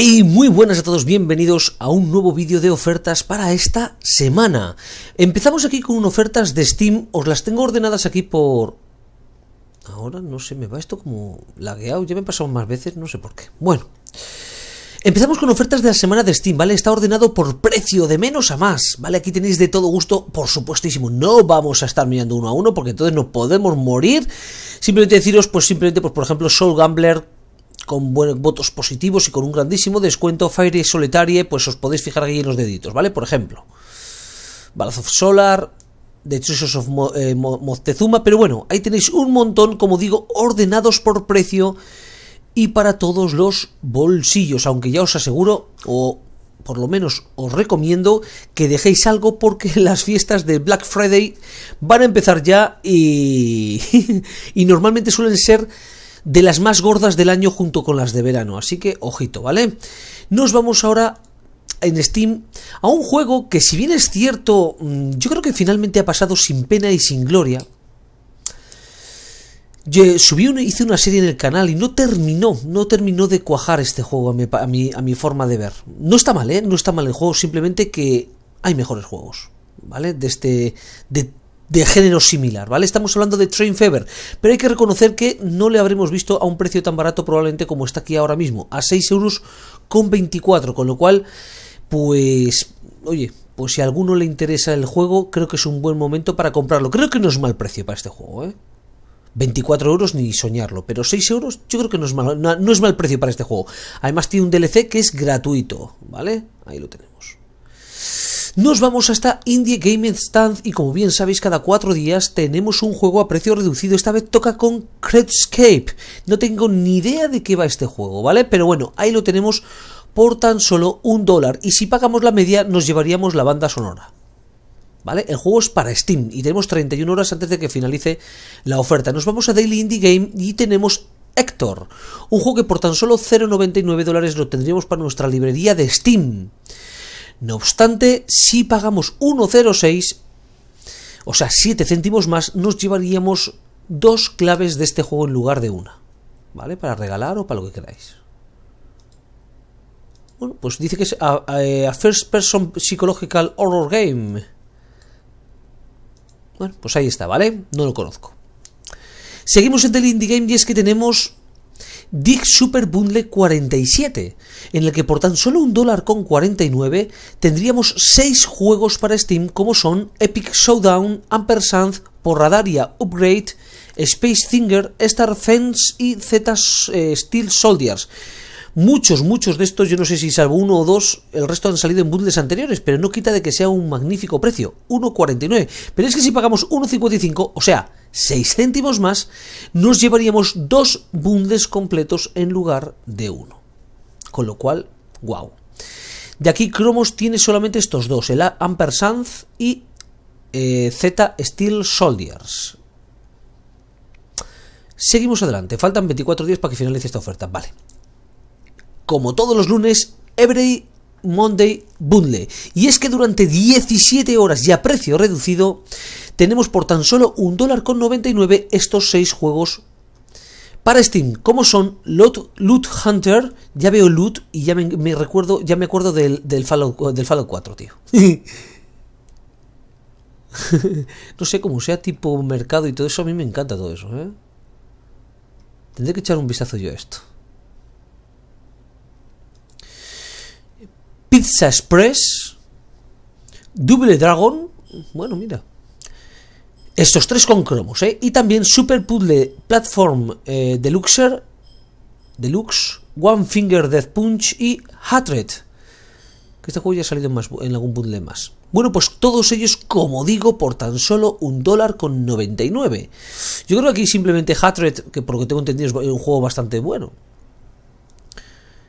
Hey, muy buenas a todos, bienvenidos a un nuevo vídeo de ofertas para esta semana. Empezamos aquí con ofertas de Steam, os las tengo ordenadas aquí por... Ahora no sé, me va esto como lagueado, ya me he pasado más veces, no sé por qué. Bueno, empezamos con ofertas de la semana de Steam, ¿vale? Está ordenado por precio, de menos a más, ¿vale? Aquí tenéis de todo gusto, por supuestísimo. No vamos a estar mirando uno a uno porque entonces no podemos morir. Simplemente deciros, pues simplemente, pues por ejemplo, Soul Gambler con buenos votos positivos y con un grandísimo descuento Fire Solitarie, pues os podéis fijar aquí en los deditos, ¿vale? Por ejemplo, Balazo of Solar, The Treasures of eh, Moctezuma, pero bueno, ahí tenéis un montón, como digo, ordenados por precio y para todos los bolsillos, aunque ya os aseguro, o por lo menos os recomiendo que dejéis algo porque las fiestas de Black Friday van a empezar ya y, y normalmente suelen ser de las más gordas del año junto con las de verano. Así que ojito, ¿vale? Nos vamos ahora en Steam a un juego que si bien es cierto, mm, yo creo que finalmente ha pasado sin pena y sin gloria. Yo subí una, hice una serie en el canal y no terminó, no terminó de cuajar este juego a mi, a mi, a mi forma de ver. No está mal, ¿eh? No está mal el juego, simplemente que hay mejores juegos, ¿vale? De este, de de género similar, ¿vale? Estamos hablando de Train Fever, pero hay que reconocer que no le habremos visto a un precio tan barato probablemente como está aquí ahora mismo, a 6 euros con 24, con lo cual, pues, oye, pues si a alguno le interesa el juego, creo que es un buen momento para comprarlo. Creo que no es mal precio para este juego, ¿eh? 24 euros ni soñarlo, pero 6 euros yo creo que no es, mal, no es mal precio para este juego. Además tiene un DLC que es gratuito, ¿vale? Ahí lo tenemos. Nos vamos hasta Indie Game Stand y como bien sabéis cada cuatro días tenemos un juego a precio reducido. Esta vez toca con Credscape. No tengo ni idea de qué va este juego, ¿vale? Pero bueno, ahí lo tenemos por tan solo un dólar. Y si pagamos la media nos llevaríamos la banda sonora. ¿Vale? El juego es para Steam y tenemos 31 horas antes de que finalice la oferta. Nos vamos a Daily Indie Game y tenemos Héctor, un juego que por tan solo 0,99 dólares lo tendríamos para nuestra librería de Steam. No obstante, si pagamos 1,06, o sea, 7 céntimos más, nos llevaríamos dos claves de este juego en lugar de una. ¿Vale? Para regalar o para lo que queráis. Bueno, pues dice que es a, First Person Psychological Horror Game. Bueno, pues ahí está, ¿vale? No lo conozco. Seguimos en el Indie Game y es que tenemos Dig Super Bundle 47, en el que por tan solo un dólar con 49 tendríamos 6 juegos para Steam como son Epic Showdown, Ampersand, Porradaria Upgrade, Space Thinger, Star Fence y Z eh, Steel Soldiers. Muchos, muchos de estos, yo no sé si salvo uno o dos, el resto han salido en bundles anteriores, pero no quita de que sea un magnífico precio, 1,49. Pero es que si pagamos 1,55, o sea, 6 céntimos más, nos llevaríamos dos bundles completos en lugar de uno. Con lo cual, wow. De aquí Cromos tiene solamente estos dos, el Ampersand y eh, Z Steel Soldiers. Seguimos adelante, faltan 24 días para que finalice esta oferta, vale como todos los lunes, Every Monday Bundle. Y es que durante 17 horas y a precio reducido, tenemos por tan solo un dólar con 99 estos 6 juegos para Steam, como son Loot, Hunter, ya veo Loot y ya me, recuerdo, ya me acuerdo del, del, Fallout, del Fallout 4, tío. no sé cómo sea tipo mercado y todo eso, a mí me encanta todo eso, ¿eh? Tendré que echar un vistazo yo a esto. Pizza Express, Double Dragon, bueno, mira. Estos tres con cromos, ¿eh? Y también Super Puzzle Platform eh, Deluxer, Deluxe, One Finger Death Punch y Hatred. Que este juego ya ha salido en, más, en algún puzzle más. Bueno, pues todos ellos, como digo, por tan solo un dólar con 99. Yo creo que aquí simplemente Hatred, que por lo que tengo entendido es un juego bastante bueno.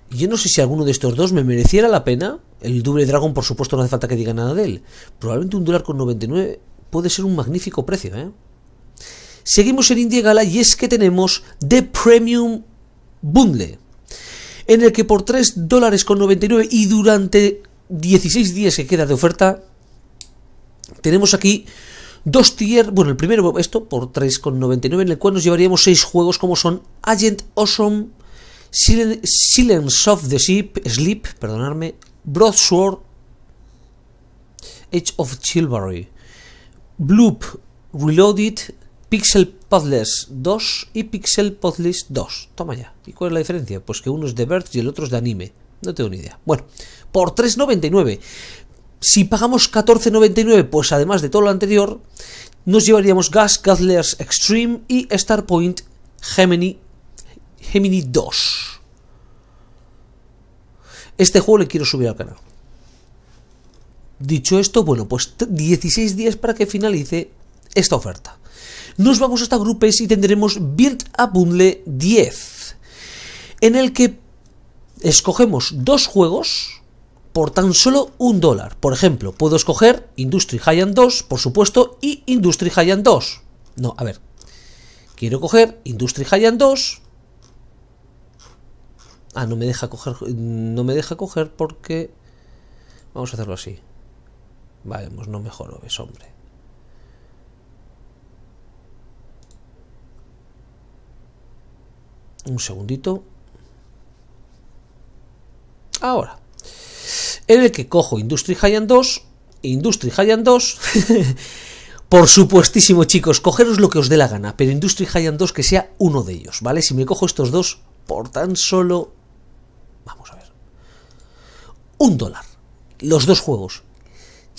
Y yo no sé si alguno de estos dos me mereciera la pena. El Double Dragon, por supuesto, no hace falta que diga nada de él. Probablemente un dólar con 99 puede ser un magnífico precio, ¿eh? Seguimos en Indie Gala y es que tenemos The Premium Bundle, en el que por 3 dólares con 99 y durante 16 días que queda de oferta, tenemos aquí dos tier, bueno, el primero esto por 3,99 en el cual nos llevaríamos 6 juegos como son Agent Awesome, Silence of the Sheep, Sleep, perdonadme, Broadsword, Age of Chivalry, Bloop Reloaded, Pixel Puzzles 2 y Pixel Puzzles 2. Toma ya. ¿Y cuál es la diferencia? Pues que uno es de Verge y el otro es de anime. No tengo ni idea. Bueno, por 3.99. Si pagamos 14.99, pues además de todo lo anterior, nos llevaríamos Gas Guzzlers Extreme y Starpoint Gemini, Gemini 2. Este juego le quiero subir al canal. Dicho esto, bueno, pues 16 días para que finalice esta oferta. Nos vamos hasta grupos y tendremos Build a Bundle 10, en el que escogemos dos juegos por tan solo un dólar. Por ejemplo, puedo escoger Industry Giant 2, por supuesto, y Industry Giant 2. No, a ver. Quiero coger Industry Giant 2. Ah, no me deja coger. No me deja coger porque. Vamos a hacerlo así. Vale, pues no mejoro, ves, hombre. Un segundito. Ahora. En el que cojo Industry Giant 2. Industry Giant 2. Por supuestísimo, chicos, cogeros lo que os dé la gana, pero Industry Giant 2 que sea uno de ellos, ¿vale? Si me cojo estos dos por tan solo... Vamos a ver. Un dólar. Los dos juegos.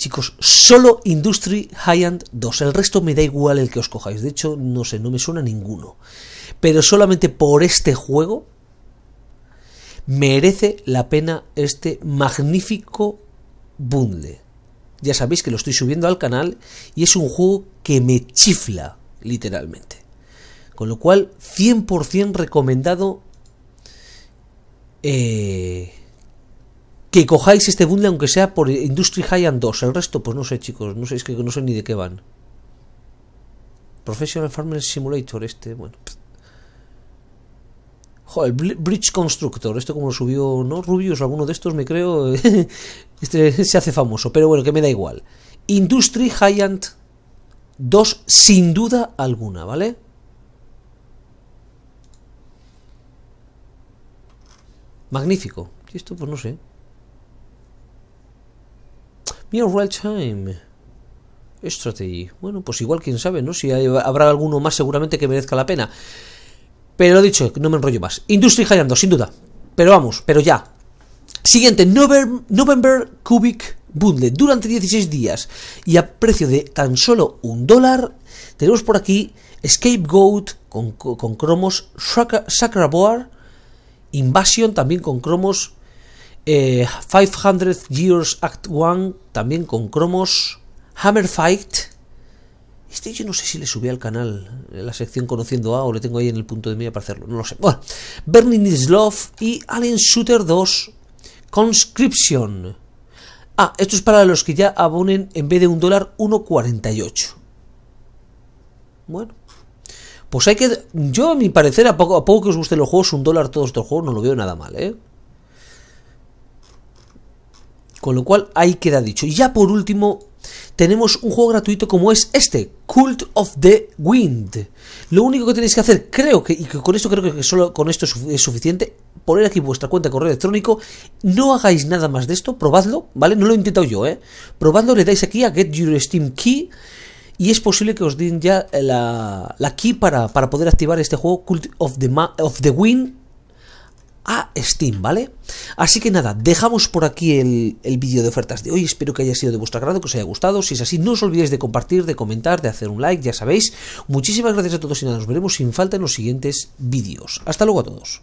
Chicos, solo Industry High-End 2. El resto me da igual el que os cojáis. De hecho, no sé, no me suena ninguno. Pero solamente por este juego merece la pena este magnífico bundle. Ya sabéis que lo estoy subiendo al canal y es un juego que me chifla, literalmente. Con lo cual, 100% recomendado eh, que cojáis este bundle aunque sea por Industry High and 2. El resto, pues no sé, chicos, no sé, es que no sé ni de qué van. Professional Farmer Simulator, este, bueno. Joder, Bridge Constructor, esto como lo subió, ¿no? Rubius o alguno de estos, me creo, este se hace famoso, pero bueno, que me da igual. Industry Giant 2, sin duda alguna, ¿vale? Magnífico. Y esto, pues no sé. Mira, Real Time. Strategy. Bueno, pues igual, quién sabe, ¿no? Si habrá alguno más seguramente que merezca la pena. Pero lo dicho, no me enrollo más. Industry High sin duda. Pero vamos, pero ya. Siguiente, November, Cubic Bundle. Durante 16 días y a precio de tan solo un dólar, tenemos por aquí Scapegoat con, con cromos, Sacraboar, Invasion también con cromos, 500 eh, Years Act 1 también con cromos, Hammer Fight, este yo no sé si le subí al canal en la sección Conociendo A o le tengo ahí en el punto de mira para hacerlo, no lo sé. Bueno, Burning is Love y Alien Shooter 2 Conscription. Ah, esto es para los que ya abonen en vez de un dólar 1,48. Bueno. Pues hay que... Yo, a mi parecer, a poco, a poco que os gusten los juegos, un dólar todos estos juegos no lo veo nada mal, ¿eh? Con lo cual, ahí queda dicho. Y ya por último, tenemos un juego gratuito como es este, Cult of the Wind. Lo único que tenéis que hacer, creo que, y con esto creo que solo con esto es suficiente, poner aquí vuestra cuenta de correo electrónico, no hagáis nada más de esto, probadlo, ¿vale? No lo he intentado yo, ¿eh? Probadlo, le dais aquí a Get Your Steam Key y es posible que os den ya la, la key para, para, poder activar este juego Cult of the, of the Wind a Steam, ¿vale? Así que nada, dejamos por aquí el, el vídeo de ofertas de hoy, espero que haya sido de vuestro agrado, que os haya gustado, si es así, no os olvidéis de compartir, de comentar, de hacer un like, ya sabéis. Muchísimas gracias a todos y nada, nos veremos sin falta en los siguientes vídeos. Hasta luego a todos.